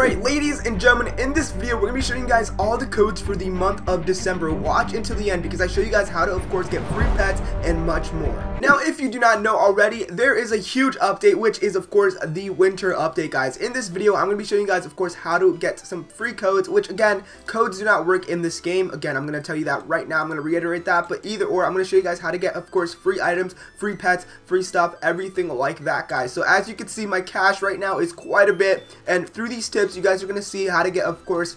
Alright, ladies and gentlemen, in this video, we're going to be showing you guys all the codes for the month of December. Watch until the end because I show you guys how to, of course, get free pets and much more. Now, if you do not know already, there is a huge update, which is, of course, the winter update, guys. In this video, I'm going to be showing you guys, of course, how to get some free codes, which, again, codes do not work in this game. Again, I'm going to tell you that right now. I'm going to reiterate that, but either or, I'm going to show you guys how to get, of course, free items, free pets, free stuff, everything like that, guys. So, as you can see, my cash right now is quite a bit, and through these tips, you guys are going to see how to get, of course,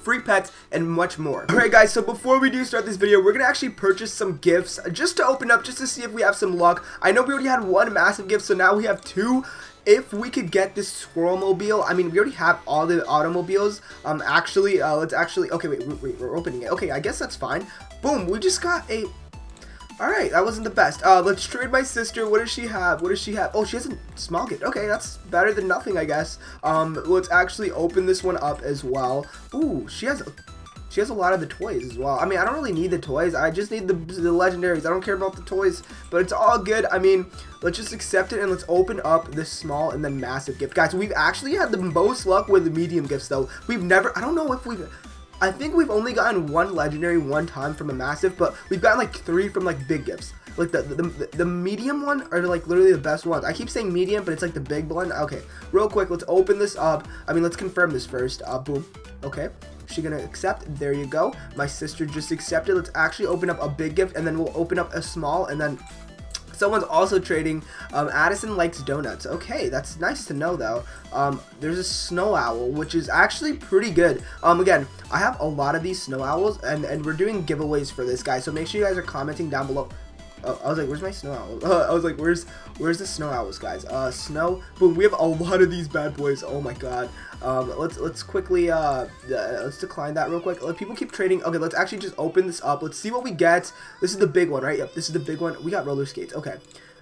free pets, and much more. Alright guys, so before we do start this video, we're to actually purchase some gifts just to open up, just to see if we have some luck. I know we already had one massive gift, so now we have two. If we could get this squirrel mobile, I mean, we already have all the automobiles. Um, actually, uh, let's actually, okay, wait, wait, wait, we're opening it. Okay, I guess that's fine. Boom, we just got a Alright, that wasn't the best. Uh, let's trade my sister. What does she have? What does she have? Oh, she has a small gift. Okay, that's better than nothing, I guess. Um, let's actually open this one up as well. Ooh, she has... She has a lot of the toys as well. I mean, I don't really need the toys. I just need the, the legendaries. I don't care about the toys, but it's all good. I mean, let's just accept it and let's open up this small and then massive gift. Guys, we've actually had the most luck with the medium gifts, though. We've never, I don't know if we've, I think we've only gotten one legendary one time from a massive, but we've gotten like three from like big gifts. Like the, the, the medium one are like literally the best ones. I keep saying medium, but it's like the big one. Okay, real quick, let's open this up. I mean, let's confirm this first. Uh, boom. Okay. She gonna accept? There you go. My sister just accepted. Let's actually open up a big gift, and then we'll open up a small, and then Someone's also trading. Um, Addison likes donuts. Okay, that's nice to know though. Um, there's a snow owl, which is actually pretty good. Um, again, I have a lot of these snow owls, and, and we're doing giveaways for this guy. So make sure you guys are commenting down below. Uh, I was like, where's my snow owl? Uh, I was like, where's where's the snow owls, guys? Uh, snow. Boom. We have a lot of these bad boys. Oh my god. Um, let's let's quickly uh, uh, let's decline that real quick. Let people keep trading. Okay, let's actually just open this up. Let's see what we get. This is the big one, right? Yep, this is the big one. We got roller skates. Okay,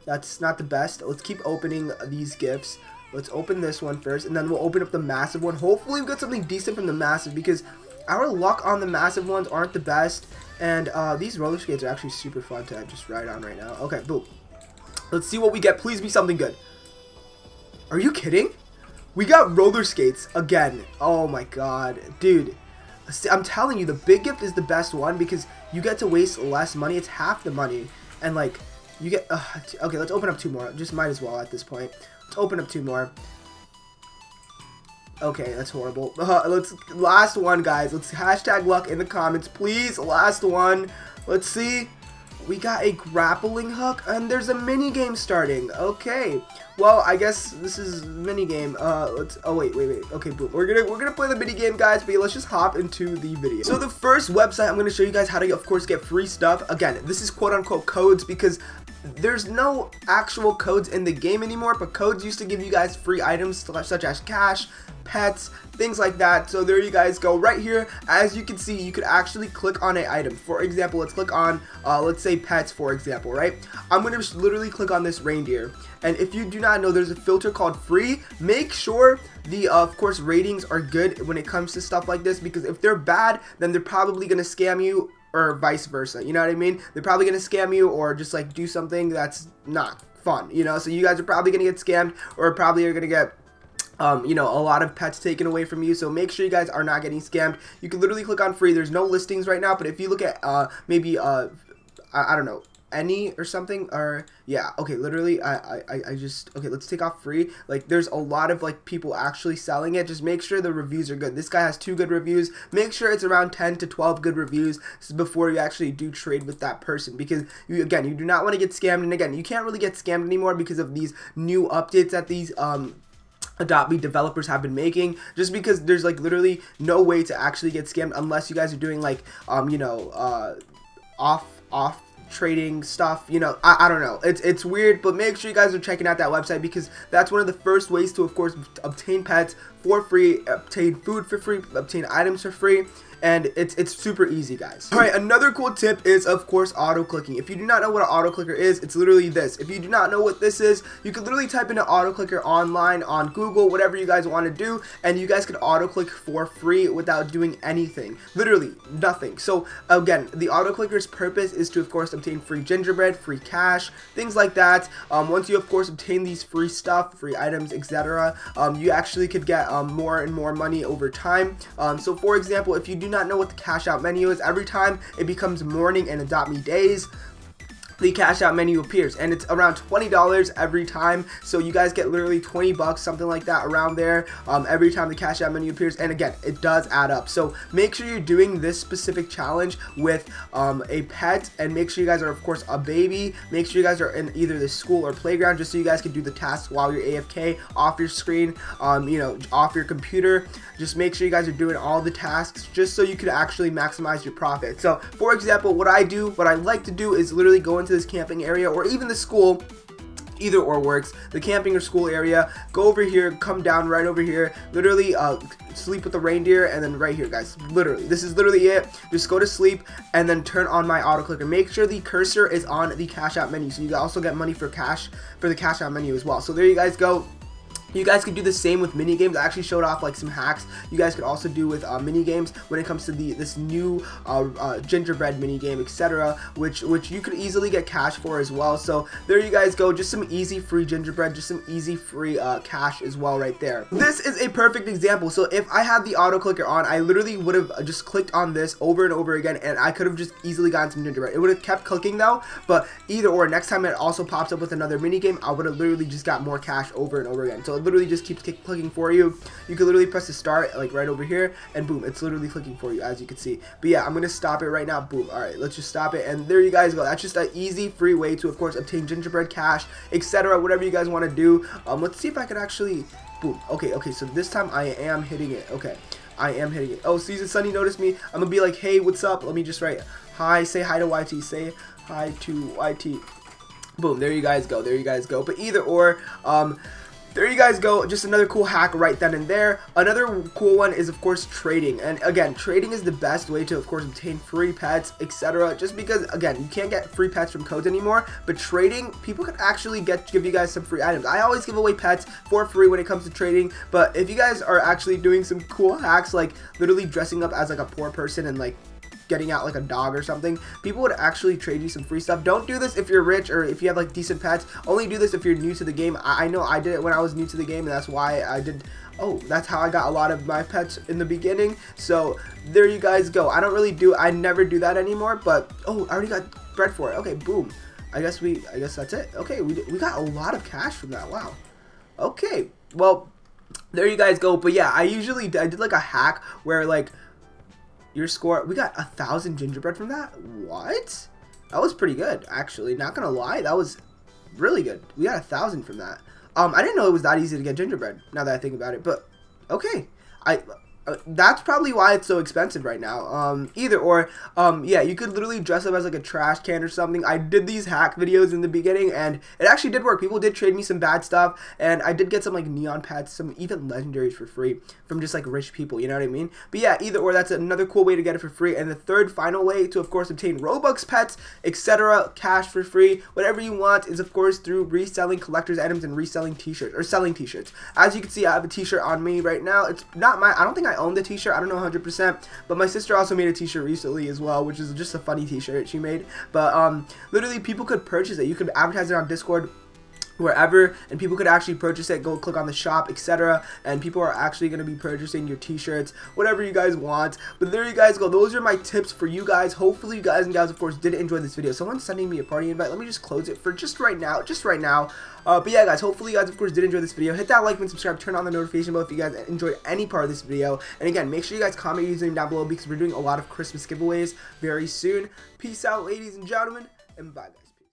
that's not the best. Let's keep opening these gifts. Let's open this one first, and then we'll open up the massive one. Hopefully, we got something decent from the massive because our luck on the massive ones aren't the best. And uh, these roller skates are actually super fun to just ride on right now. Okay, boom. Let's see what we get. Please be something good. Are you kidding? We got roller skates again. Oh my god. Dude, I'm telling you, the big gift is the best one because you get to waste less money. It's half the money. And like, you get... Uh, okay, let's open up two more. Just might as well at this point. Let's open up two more. Okay, that's horrible. Uh, let's last one, guys. Let's hashtag luck in the comments, please. Last one. Let's see. We got a grappling hook, and there's a mini game starting. Okay. Well, I guess this is mini game. Uh, let's. Oh wait, wait, wait. Okay, boom. We're gonna we're gonna play the mini game, guys. But let's just hop into the video. So the first website I'm gonna show you guys how to, of course, get free stuff. Again, this is quote unquote codes because there's no actual codes in the game anymore, but codes used to give you guys free items such as cash, pets, things like that. So there you guys go. Right here, as you can see, you could actually click on an item. For example, let's click on, uh, let's say pets, for example, right? I'm going to literally click on this reindeer. And if you do not know, there's a filter called free. Make sure the, uh, of course, ratings are good when it comes to stuff like this because if they're bad, then they're probably going to scam you or vice versa. You know what I mean? They're probably going to scam you or just like do something that's not fun, you know? So you guys are probably going to get scammed or probably are going to get um, you know, a lot of pets taken away from you. So make sure you guys are not getting scammed. You can literally click on free. There's no listings right now, but if you look at uh, maybe, uh, I, I don't know, any or something or yeah okay literally I, I i just okay let's take off free like there's a lot of like people actually selling it just make sure the reviews are good this guy has two good reviews make sure it's around 10 to 12 good reviews before you actually do trade with that person because you again you do not want to get scammed and again you can't really get scammed anymore because of these new updates that these um Adopt Me developers have been making just because there's like literally no way to actually get scammed unless you guys are doing like um you know uh off off trading stuff you know I, I don't know. It's it's weird but make sure you guys are checking out that website because that's one of the first ways to of course obtain pets for free obtain food for free obtain items for free and it's it's super easy guys. All right another cool tip is of course auto clicking if you do not know what an auto clicker is it's literally this. If you do not know what this is you can literally type in an auto clicker online on google whatever you guys want to do and you guys can auto click for free without doing anything. Literally nothing. So again the auto clicker's purpose is to of course obtain free gingerbread free cash things like that. Um, once you of course obtain these free stuff free items etc um, you actually could get get um, more and more money over time. Um, so for example, if you do not know what the cash out menu is, every time it becomes morning and adopt me days, the cash out menu appears and it's around $20 every time. So you guys get literally 20 bucks something like that around there um, every time the cash out menu appears. And again it does add up. So make sure you're doing this specific challenge with um, a pet and make sure you guys are of course a baby. Make sure you guys are in either the school or playground just so you guys can do the tasks while you're AFK off your screen um, you know off your computer. Just make sure you guys are doing all the tasks just so you can actually maximize your profit. So for example what I do what I like to do is literally go into this camping area or even the school either or works. The camping or school area go over here come down right over here literally uh, sleep with the reindeer and then right here guys literally. This is literally it. Just go to sleep and then turn on my auto clicker make sure the cursor is on the cash out menu so you also get money for cash for the cash out menu as well. So there you guys go you guys could do the same with mini games. I actually showed off like some hacks you guys could also do with uh, mini games when it comes to the this new uh, uh, gingerbread mini game, etc. Which which you could easily get cash for as well. So there you guys go. Just some easy free gingerbread, just some easy free uh, cash as well right there. This is a perfect example. So if I had the auto clicker on, I literally would have just clicked on this over and over again, and I could have just easily gotten some gingerbread. It would have kept clicking though, but either or. Next time it also pops up with another mini game, I would have literally just got more cash over and over again. So it literally just keeps clicking for you. You can literally press the start like right over here and boom, it's literally clicking for you as you can see. But yeah, I'm going to stop it right now. Boom. All right, let's just stop it. And there you guys go. That's just an easy, free way to, of course, obtain gingerbread cash, etc. Whatever you guys want to do. Um, let's see if I can actually, boom. Okay, okay, so this time I am hitting it. Okay. I am hitting it. Oh, Season Sunny noticed me. I'm gonna be like, hey, what's up? Let me just write hi. Say hi to YT. Say hi to YT. Boom. There you guys go. There you guys go. But either or, um, there you guys go. Just another cool hack right then and there. Another cool one is of course trading. And again trading is the best way to of course obtain free pets etc just because again you can't get free pets from codes anymore but trading people can actually get give you guys some free items. I always give away pets for free when it comes to trading but if you guys are actually doing some cool hacks like literally dressing up as like a poor person and like getting out like a dog or something, people would actually trade you some free stuff. Don't do this if you're rich or if you have like decent pets. Only do this if you're new to the game. I, I know I did it when I was new to the game and that's why I did oh that's how I got a lot of my pets in the beginning. So there you guys go. I don't really do I never do that anymore but oh I already got bread for it. Okay boom. I guess we I guess that's it. Okay we, we got a lot of cash from that. Wow. Okay well there you guys go. But yeah I usually I did like a hack where like your score, we got a thousand gingerbread from that? What? That was pretty good, actually. Not gonna lie, that was really good. We got a thousand from that. Um, I didn't know it was that easy to get gingerbread, now that I think about it, but okay. I uh, that's probably why it's so expensive right now. Um, either or, um, yeah, you could literally dress up as like a trash can or something. I did these hack videos in the beginning, and it actually did work. People did trade me some bad stuff, and I did get some like neon pets, some even legendaries for free from just like rich people. You know what I mean? But yeah, either or, that's another cool way to get it for free. And the third final way to, of course, obtain Robux pets, etc., cash for free, whatever you want, is of course through reselling collector's items and reselling T-shirts or selling T-shirts. As you can see, I have a T-shirt on me right now. It's not my. I don't think I own the t-shirt. I don't know 100%, but my sister also made a t-shirt recently as well, which is just a funny t-shirt she made. But um, literally, people could purchase it. You could advertise it on Discord wherever and people could actually purchase it go click on the shop etc and people are actually going to be purchasing your t-shirts whatever you guys want. But there you guys go. Those are my tips for you guys. Hopefully you guys and gals of course did enjoy this video. Someone's sending me a party invite. Let me just close it for just right now just right now. Uh, but yeah guys hopefully you guys of course did enjoy this video. Hit that like and subscribe. Turn on the notification bell if you guys enjoyed any part of this video. And again make sure you guys comment your username down below because we're doing a lot of christmas giveaways very soon. Peace out ladies and gentlemen and bye guys